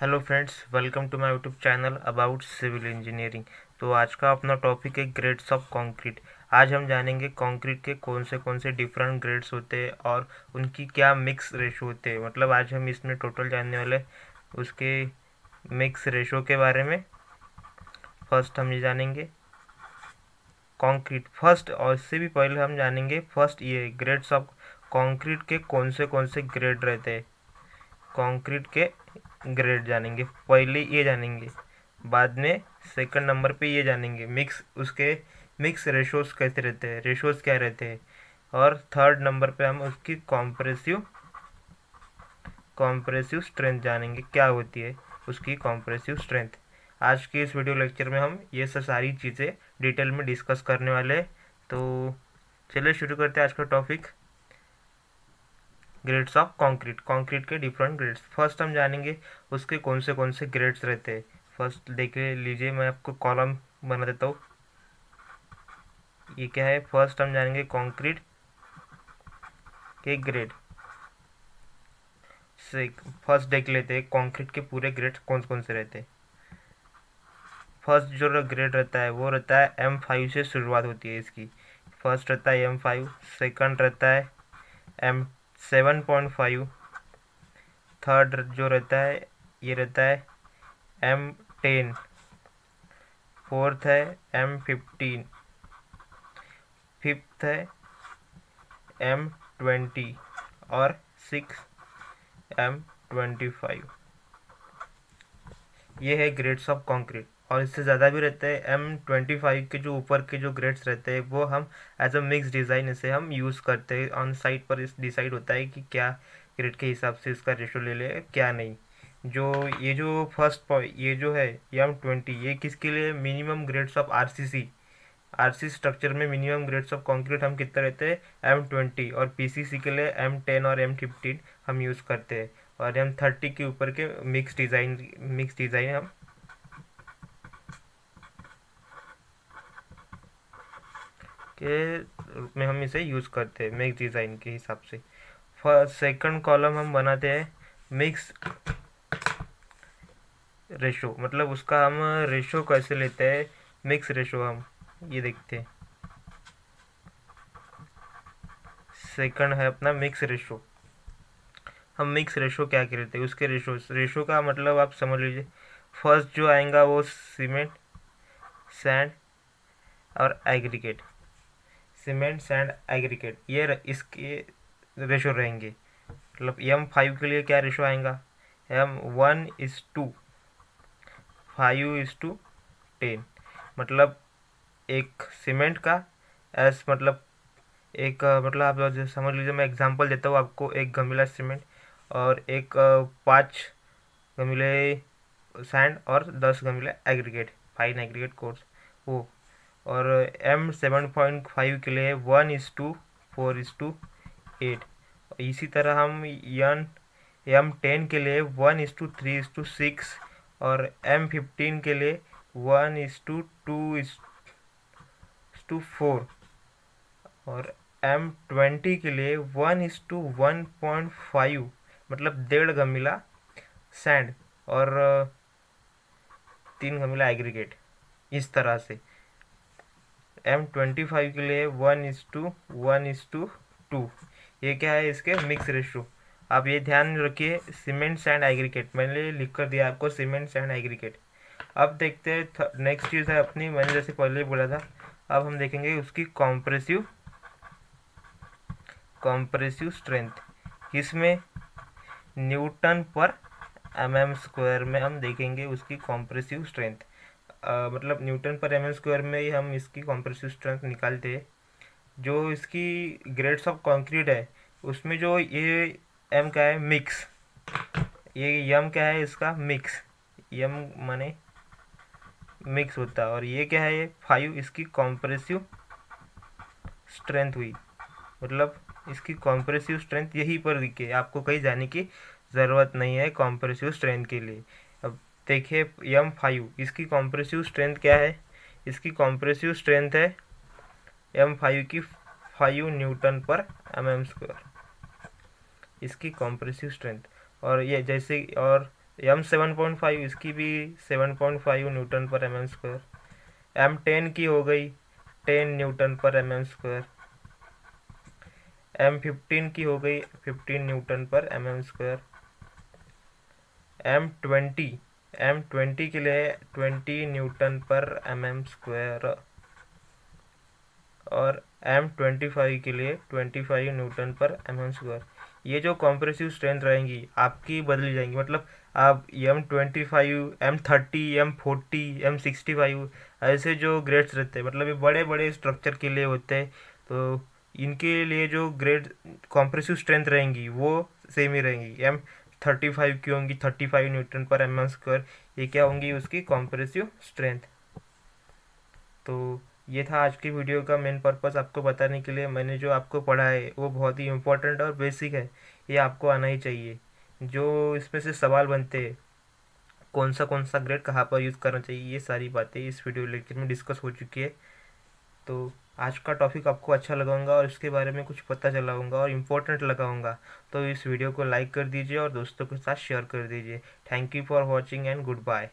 Hello friends, welcome to my YouTube channel about civil engineering. तो आज का अपना टॉपिक है ग्रेड्स ऑफ़ कंक्रीट। आज हम जानेंगे कंक्रीट के कौन से कौन से डिफरेंट ग्रेड्स होते हैं और उनकी क्या मिक्स रेशो होते हैं। मतलब आज हम इसमें टोटल जानने वाले उसके मिक्स रेशो के बारे में। फ़र्स्ट हम ये जानेंगे कंक्रीट फ़र्स्ट और इससे भी पहले हम जानेंगे फ़र्स्ट ये ग्रेड्स ऑफ़ कंक्रीट के कौन से कौन से ग्रेड रहते हैं। कंक्रीट के ग्रेड जानेंगे, पहले ये जानेंगे, बाद में सेकंड नंबर पे ये जानेंगे। मिक्स उसके मिक्स रेशोस कैसे रहते हैं रेशोस क्या रहते हैं? और थर्ड नंबर पे हम उसकी कॉम्प्रेसिव कॉम्प्रेसिव स्ट्रेंथ जानेंगे, क्या होती है उसकी कॉम्प्रेसिव स्ट्रेंथ आज के इस वीडियो लेक्चर में हम ये सब सारी चीज़ें डिटेल में डिस्कस करने वाले हैं। तो चलिए शुरू करते हैं आज का topic grades of concrete concrete के डिफरेंट ग्रेड्स फ़र्स्ट हम जानेंगे उसके कौन से कौन से ग्रेड्स रहते हैं। फ़र्स्ट देख, लीजिए मैं आपको कॉलम बना देता हूँ। ये क्या है? फ़र्स्ट हम जानेंगे कंक्रीट के ग्रेड से फ़र्स्ट देख लेते हैं कंक्रीट के पूरे ग्रेड कौन कौन से रहते हैं। फ़र्स्ट जो ग्रेड रहता है, वो रहता है एम फाइव से शुरुआत होती है इसकी। फ़र्स्ट रहता है एम फाइव सेकंड रहता है M seven point five, third जो रहता है, ये रहता है एम टेन फोर्थ है एम फिफ्टीन फिफ्थ है एम ट्वेंटी और सिक्स एम ट्वेंटी फाइव ये है ग्रेड्स ऑफ़ कंक्रीट। और इससे ज़्यादा भी रहते हैं एम ट्वेंटी फाइव के जो ऊपर के जो ग्रेड्स रहते हैं, वो हम एज अ मिक्स डिज़ाइन इसे हम यूज़ करते हैं। ऑन साइट पर इस डिसाइड होता है कि क्या ग्रेड के हिसाब से इसका रेशो ले ले, क्या नहीं। जो, ये जो फ़र्स्ट ये जो है एम ट्वेंटी ये किसके लिए minimum grades of R C C R C structure में मिनिमम ग्रेड्स ऑफ़ कॉन्क्रीट हम कितने रहते हैं? एम ट्वेंटी और पी सी सी के लिए एम टेन और एम फिफ्टीन हम यूज़ करते हैं। और एम थर्टी के ऊपर के मिक्स डिज़ाइन मिक्स डिज़ाइन हम के में हम इसे यूज़ करते हैं मिक्स डिज़ाइन के हिसाब से। फ़र्स्ट सेकंड कॉलम हम बनाते हैं मिक्स रेशो मतलब उसका हम रेशो कैसे लेते हैं मिक्स रेशो हम, ये देखते हैं। सेकंड है अपना मिक्स रेशो हम मिक्स रेशो क्या कहते हैं उसके रेशो रेशो का मतलब आप समझ लीजिए। फ़र्स्ट जो आएगा वो सीमेंट सैंड और एग्रीगेट सीमेंट सैंड एग्रीगेट ये इसके रेशो रहेंगे। मतलब एम फाइव के लिए क्या रेशो आएगा? M one is to five is to ten मतलब एक सीमेंट का, एस मतलब एक मतलब आप समझ लीजिए, मैं एग्जांपल देता हूँ आपको, एक गमीला सीमेंट और एक, पाँच गमीले सैंड और दस गमीले एग्रीगेट फाइन एग्रीगेट कोर्स वो। और एम सेवन पॉइंट फाइव के लिए one is to four is to eight इसी तरह हम यन एम टेन के लिए one is to three is to six और एम फिफ्टीन के लिए one is to two is to four और एम ट्वेंटी के लिए one is to one point five मतलब डेढ़ गमिला सैंड और तीन गमिला एग्रीगेट इस तरह से। एम ट्वेंटी फाइव के लिए one is to one is to two ये क्या है इसके मिक्स रेशो आप ये ध्यान रखिए सीमेंट सैंड एग्रीकेट मैंने लिख कर दिया आपको सीमेंट सैंड एग्रीकेट अब देखते हैं नेक्स्ट चीज़ है अपनी, मैंने जैसे पहले बोला था। अब हम देखेंगे उसकी कॉम्प्रेसिव कॉम्प्रेसिव स्ट्रेंथ इसमें newton per M M square में हम देखेंगे उसकी कॉम्प्रेसिव स्ट्रेंथ मतलब न्यूटन पर एम स्क्वायर में ही हम इसकी कॉम्प्रेसिव स्ट्रेंथ निकालते हैं। जो इसकी ग्रेड्स ऑफ़ कंक्रीट है, उसमें जो ये एम क्या है? मिक्स ये यम क्या है इसका? मिक्स यम माने मिक्स होता है। और ये क्या है? ये फाइव इसकी कॉम्प्रेसिव स्ट्रेंथ हुई। मतलब इसकी कॉम्प्रेसिव स्ट्रेंथ यही पर दिखे। आपको कहीं जाने की ज़रूरत नहीं है कॉम्प्रेसिव स्ट्रेंथ के लिए। देखिए एम फाइव, इसकी कॉम्प्रेसिव स्ट्रेंथ क्या है? इसकी कॉम्प्रेसिव स्ट्रेंथ है एम फाइव की फाइव न्यूटन पर एम एम स्क्वायर। इसकी कॉम्प्रेसिव स्ट्रेंथ। और ये जैसे, और एम सेवन पॉइंट फाइव, इसकी भी सेवन पॉइंट फाइव न्यूटन पर M M square. M ten की हो गई, टेन न्यूटन पर M M square. M fifteen की हो गई, फिफ्टीन न्यूटन पर M M square. M twenty M twenty के लिए ट्वेंटी न्यूटन पर एम एम स्क्वायर और एम ट्वेंटी फाइव के लिए ट्वेंटी फाइव न्यूटन पर एम एम स्क्वायर ये जो कॉम्प्रेसिव स्ट्रेंथ रहेंगी, आपकी बदली जाएँगी। मतलब आप M twenty five M thirty M forty M sixty five ऐसे जो ग्रेड्स रहते हैं मतलब ये बड़े बड़े स्ट्रक्चर के लिए होते हैं तो इनके लिए जो ग्रेड कॉम्प्रेसिव स्ट्रेंथ रहेंगी, वो सेम ही रहेंगी। एम थर्टी फाइव की होंगी, थर्टी फाइव न्यूटन पर एम एम स्क्वायर, ये क्या होंगी उसकी कॉम्प्रेसिव स्ट्रेंथ। तो ये था आज की वीडियो का मेन पर्पस आपको बताने के लिए। मैंने जो आपको पढ़ा है, वो बहुत ही इम्पोर्टेंट और बेसिक है, ये आपको आना ही चाहिए। जो इसमें से सवाल बनते हैं कौन सा कौन सा ग्रेड कहाँ पर यूज़ करना चाहिए, ये सारी बातें इस वीडियो लेक्चर में डिस्कस हो चुकी है। तो आज का टॉपिक आपको अच्छा लगाऊँगा और इसके बारे में कुछ पता चलाऊँगा और इम्पोर्टेंट लगाऊँगा। तो इस वीडियो को लाइक कर दीजिए और दोस्तों के साथ शेयर कर दीजिए। Thank you for watching and good bye